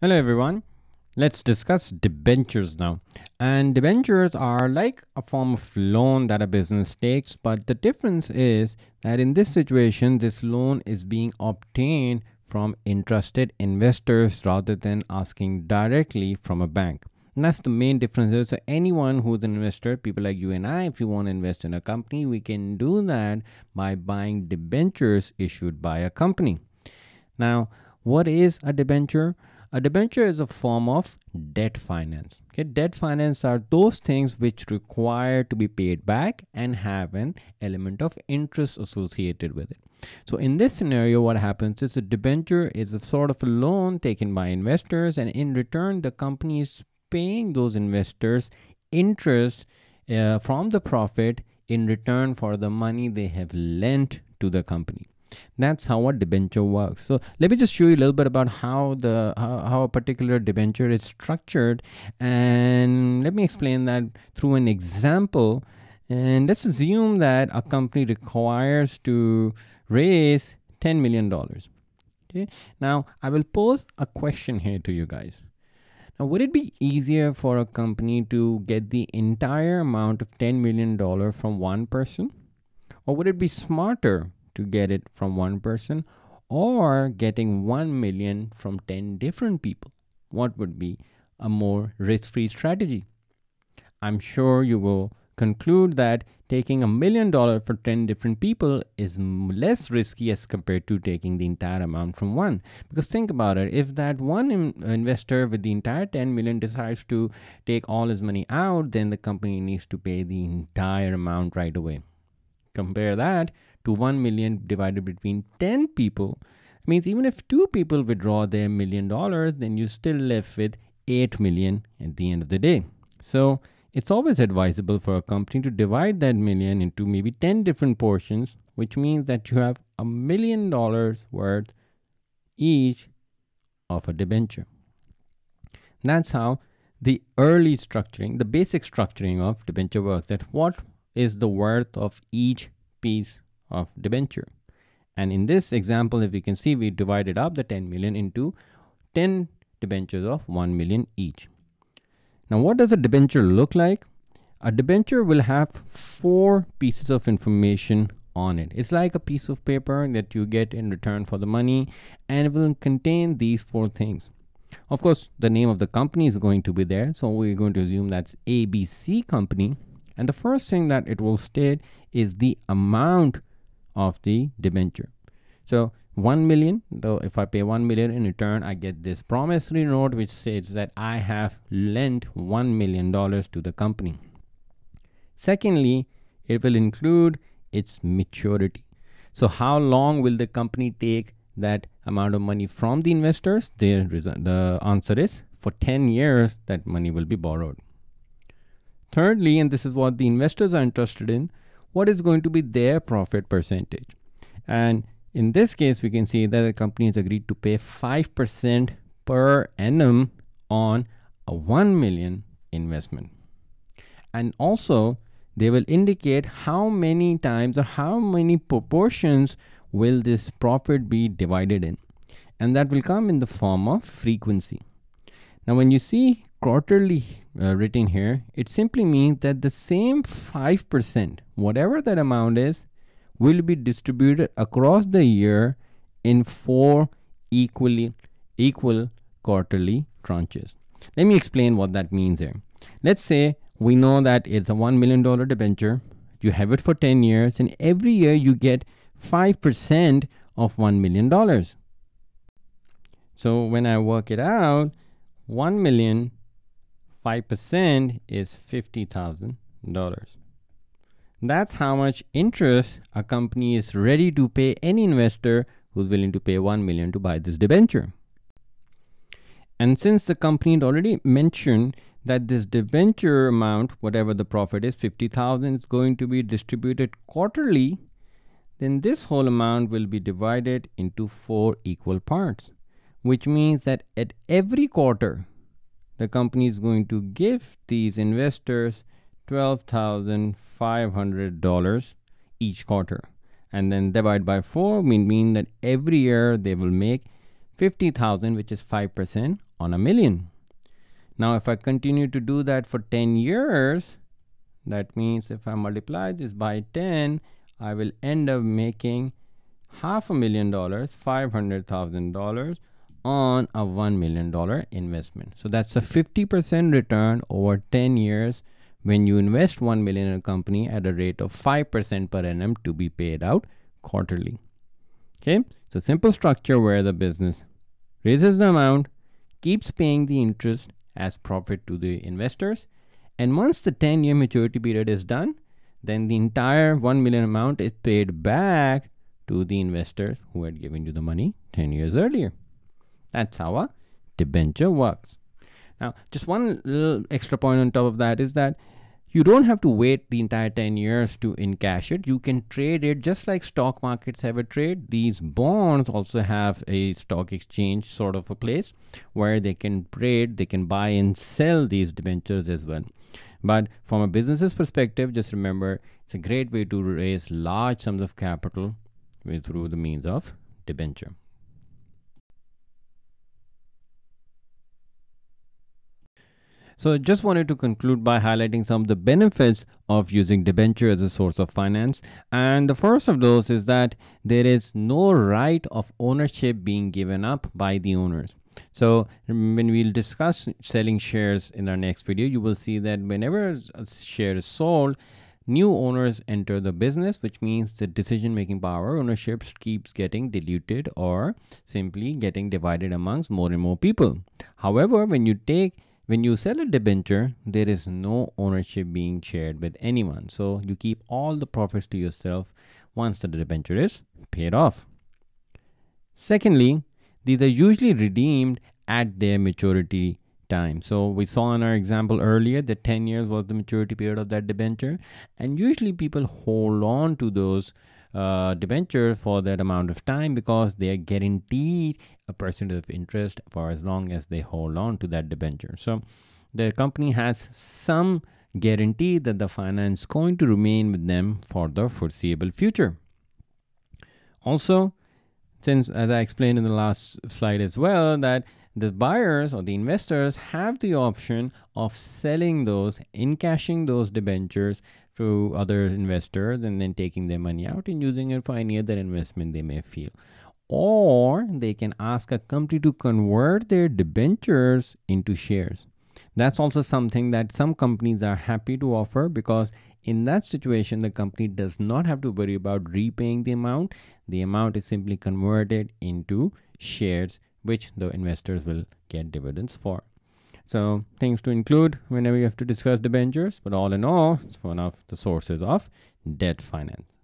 Hello everyone. Let's discuss debentures now. And debentures are like a form of loan that a business takes, but the difference is that in this situation, this loan is being obtained from interested investors rather than asking directly from a bank. And that's the main difference. So anyone who's an investor, people like you and I, if you want to invest in a company, we can do that by buying debentures issued by a company. Now, what is a debenture? A debenture is a form of debt finance. Okay, debt finance are those things which require to be paid back and have an element of interest associated with it. So in this scenario, what happens is a debenture is a sort of a loan taken by investors, and in return, the company is paying those investors interest uh, from the profit in return for the money they have lent to the company that's how a debenture works. So let me just show you a little bit about how the how, how a particular debenture is structured. And let me explain that through an example. And let's assume that a company requires to raise 10 million dollars. Okay? Now i will pose a question here to you guys. Now would it be easier for a company to get the entire amount of 10 million dollar from one person? Or would it be smarter to get it from one person or getting 1 million from 10 different people? What would be a more risk free strategy? I'm sure you will conclude that taking a million dollars for 10 different people is less risky as compared to taking the entire amount from one because think about it if that one investor with the entire 10 million decides to take all his money out then the company needs to pay the entire amount right away compare that to 1 million divided between 10 people means even if two people withdraw their million dollars then you still left with 8 million at the end of the day. So it's always advisable for a company to divide that million into maybe 10 different portions which means that you have a million dollars worth each of a debenture. That's how the early structuring the basic structuring of debenture works that what is the worth of each piece of debenture. And in this example, if you can see, we divided up the 10 million into 10 debentures of 1 million each. Now, what does a debenture look like? A debenture will have four pieces of information on it. It's like a piece of paper that you get in return for the money and it will contain these four things. Of course, the name of the company is going to be there. So we're going to assume that's ABC company. And the first thing that it will state is the amount of the debenture. So 1 million, though if I pay 1 million in return, I get this promissory note which says that I have lent 1 million dollars to the company. Secondly, it will include its maturity. So how long will the company take that amount of money from the investors? The, the answer is for 10 years that money will be borrowed. Thirdly, and this is what the investors are interested in, what is going to be their profit percentage. And in this case, we can see that the company has agreed to pay 5% per annum on a 1 million investment. And also, they will indicate how many times or how many proportions will this profit be divided in. And that will come in the form of frequency. Now, when you see quarterly uh, written here, it simply means that the same 5%, whatever that amount is, will be distributed across the year in four equally equal quarterly tranches. Let me explain what that means here. Let's say we know that it's a $1 million debenture. You have it for 10 years and every year you get 5% of $1 million. So when I work it out, 1 million 5% is $50,000. That's how much interest a company is ready to pay any investor who's willing to pay 1 million to buy this debenture. And since the company had already mentioned that this debenture amount, whatever the profit is, 50,000 is going to be distributed quarterly, then this whole amount will be divided into four equal parts, which means that at every quarter, the company is going to give these investors $12,500 each quarter. And then divide by 4 mean, mean that every year they will make 50,000 which is 5% on a million. Now, if I continue to do that for 10 years, that means if I multiply this by 10, I will end up making half a million dollars, $500,000 on a $1 million investment. So that's a 50% return over 10 years when you invest 1 million in a company at a rate of 5% per annum to be paid out quarterly. Okay, so simple structure where the business raises the amount, keeps paying the interest as profit to the investors, and once the 10 year maturity period is done, then the entire 1 million amount is paid back to the investors who had given you the money 10 years earlier. That's how a debenture works. Now, just one little extra point on top of that is that you don't have to wait the entire 10 years to encash it. You can trade it just like stock markets have a trade. These bonds also have a stock exchange sort of a place where they can trade they can buy and sell these debentures as well. But from a business's perspective just remember it's a great way to raise large sums of capital through the means of debenture So I just wanted to conclude by highlighting some of the benefits of using debenture as a source of finance. And the first of those is that there is no right of ownership being given up by the owners. So when we'll discuss selling shares in our next video, you will see that whenever a share is sold, new owners enter the business, which means the decision making power ownership keeps getting diluted or simply getting divided amongst more and more people. However, when you take when you sell a debenture, there is no ownership being shared with anyone. So you keep all the profits to yourself once the debenture is paid off. Secondly, these are usually redeemed at their maturity time. So we saw in our example earlier that 10 years was the maturity period of that debenture. And usually people hold on to those uh, debenture for that amount of time because they are guaranteed a percentage of interest for as long as they hold on to that debenture. So the company has some guarantee that the finance is going to remain with them for the foreseeable future. Also, since as I explained in the last slide as well, that the buyers or the investors have the option of selling those, encashing those debentures to other investors and then taking their money out and using it for any other investment they may feel. Or they can ask a company to convert their debentures into shares. That's also something that some companies are happy to offer because in that situation, the company does not have to worry about repaying the amount. The amount is simply converted into shares, which the investors will get dividends for. So things to include whenever you have to discuss debentures, but all in all, it's one of the sources of debt finance.